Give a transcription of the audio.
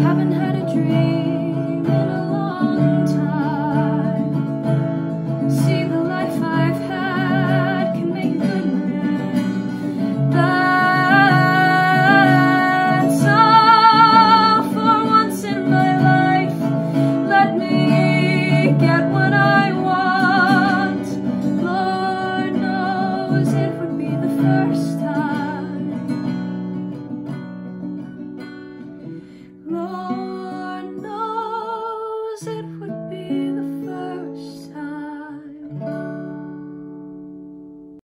Haven't had a dream. Lord.